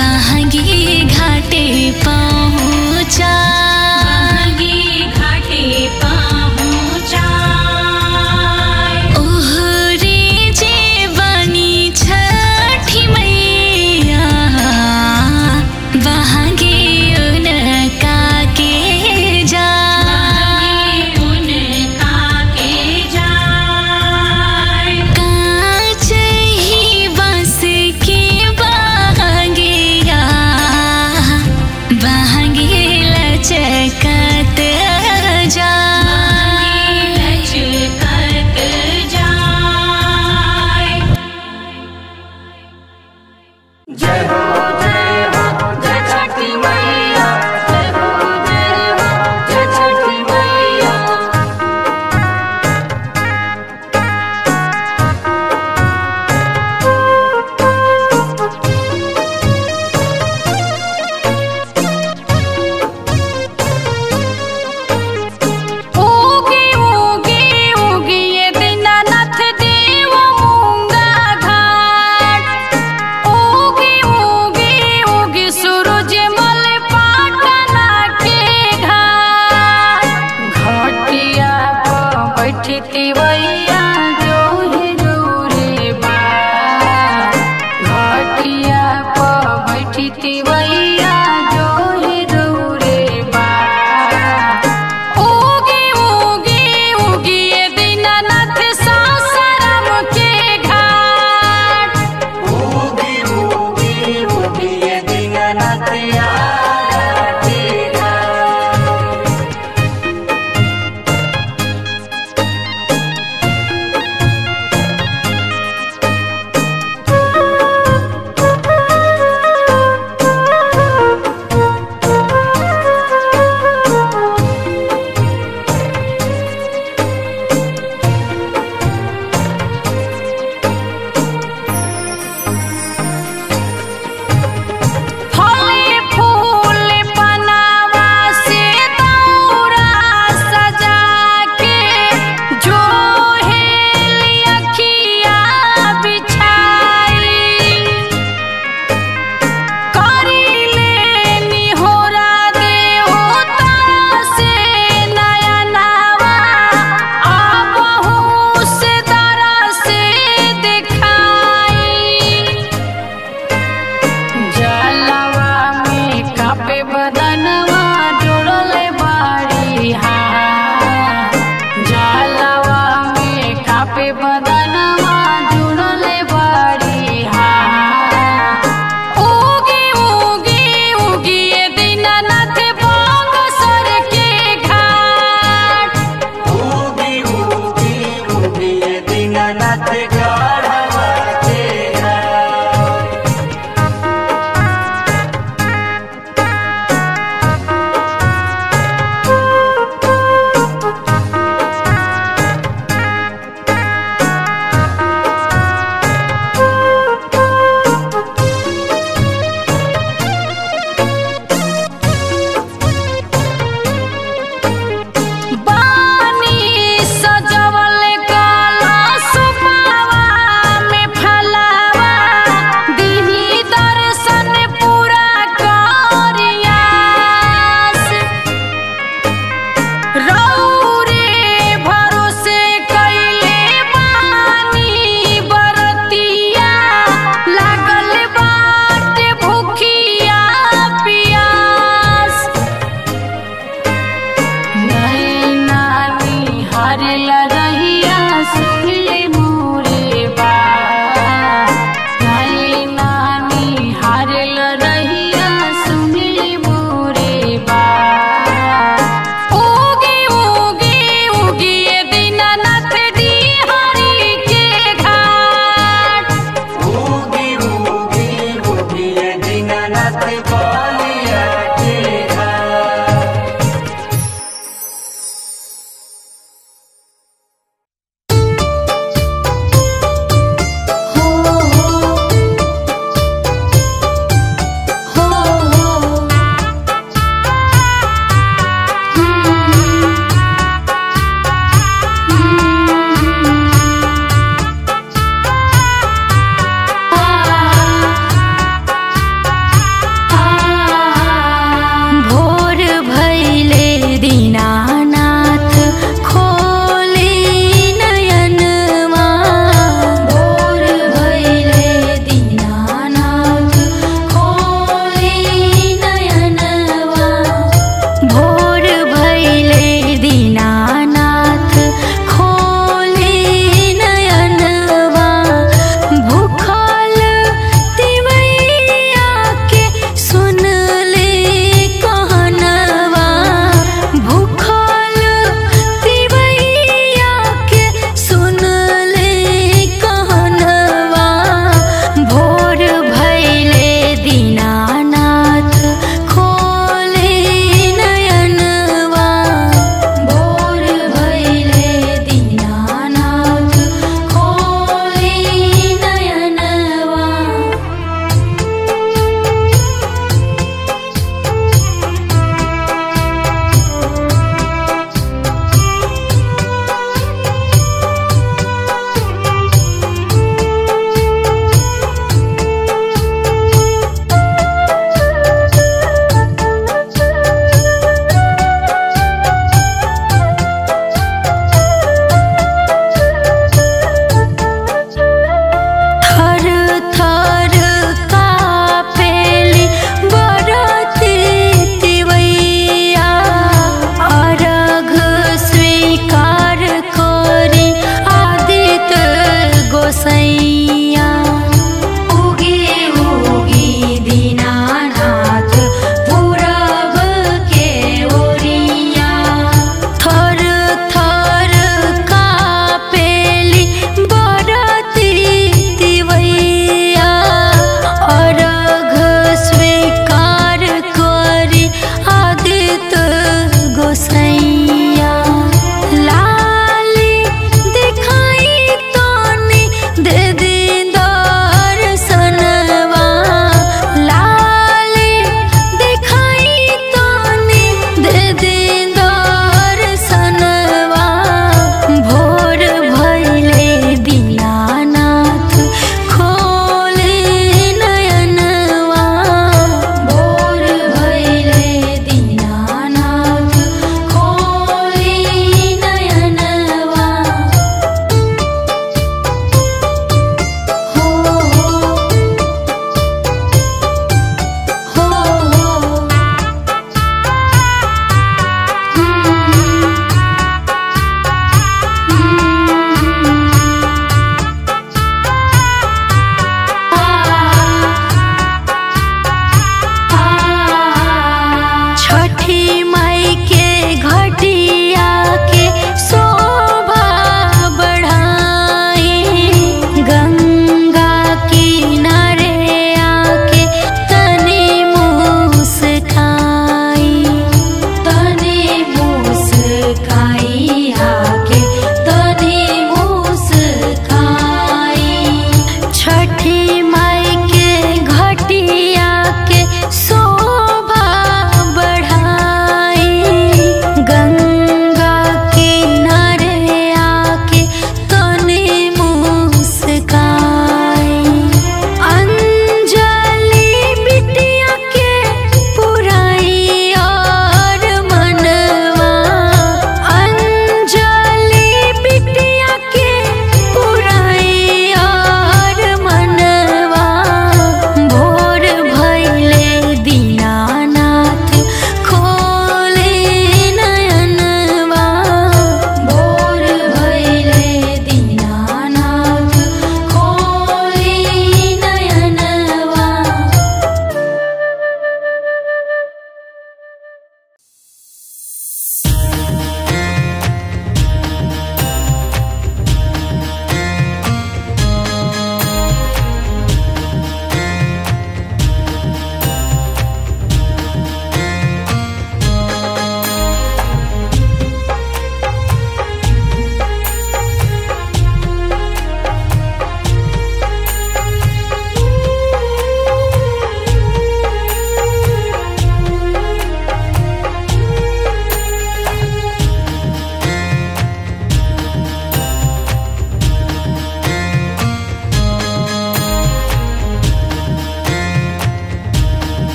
बहंगी घाटे पाँव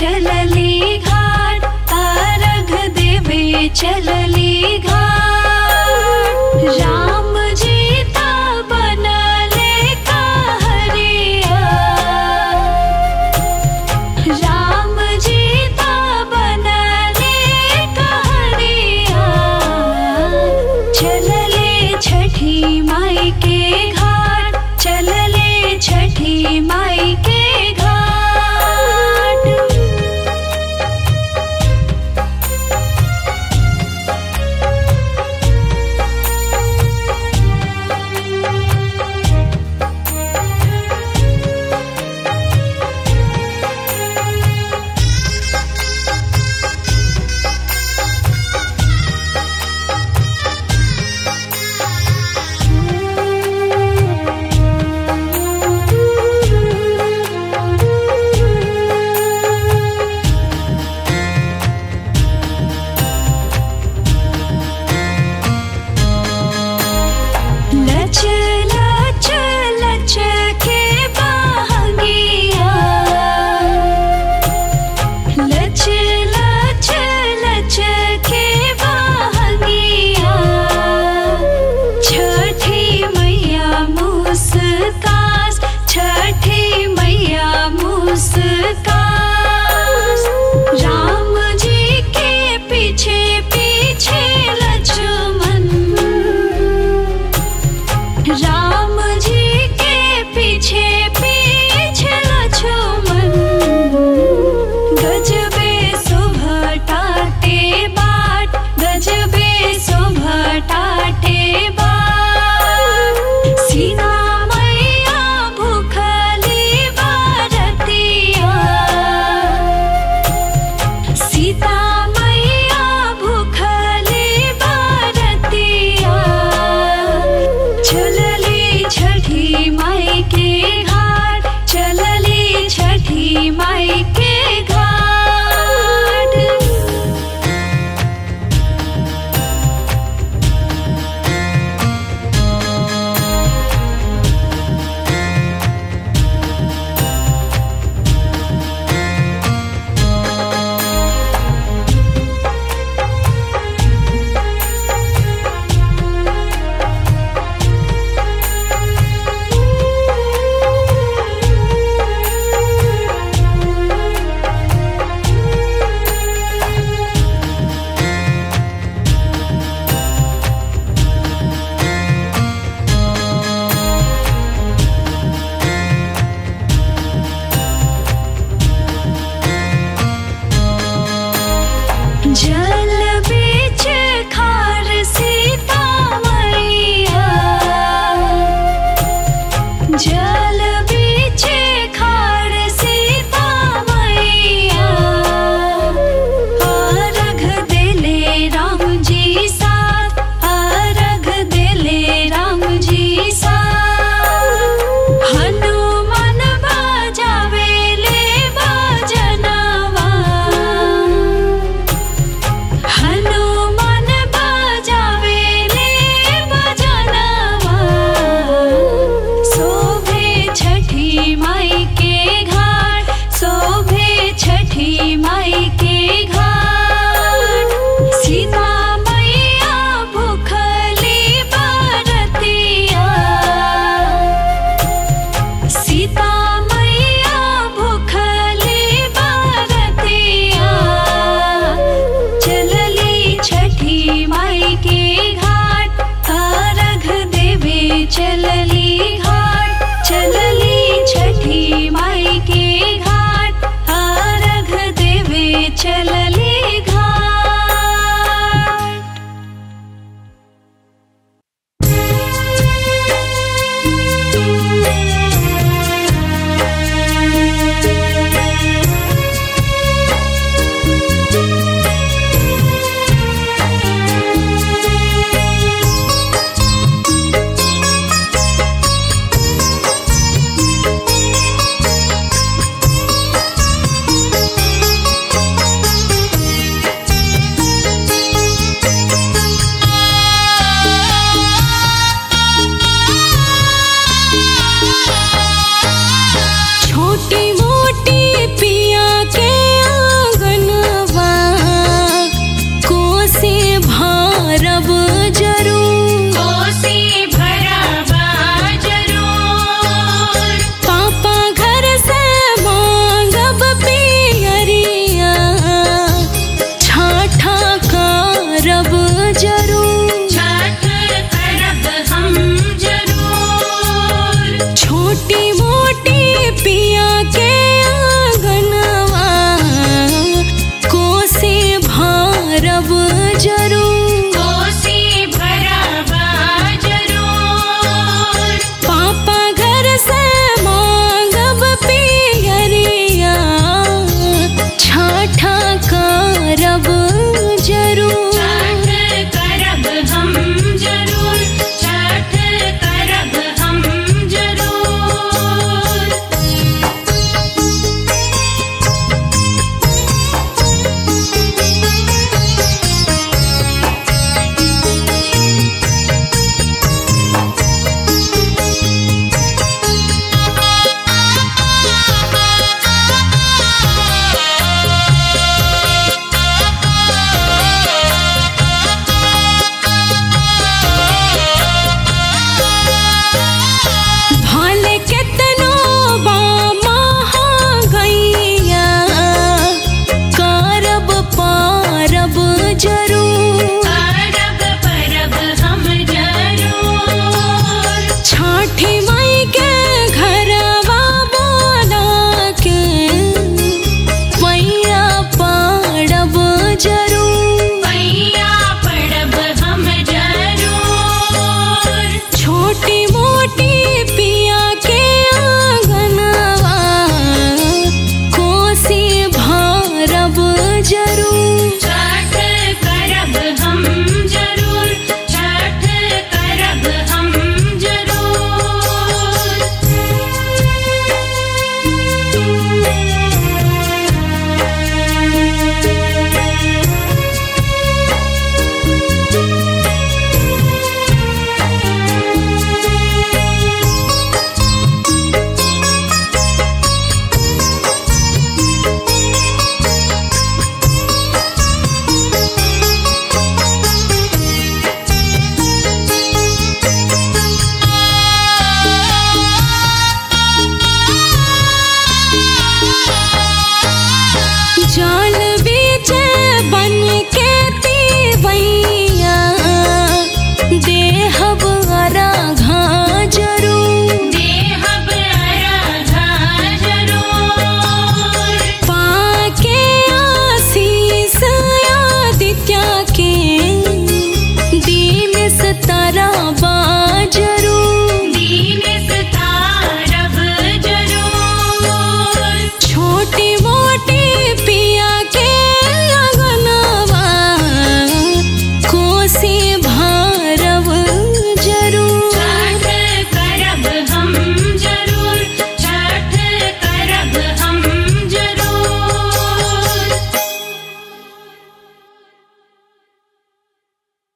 चलली घाट तारघ देवे चलली घाट। राम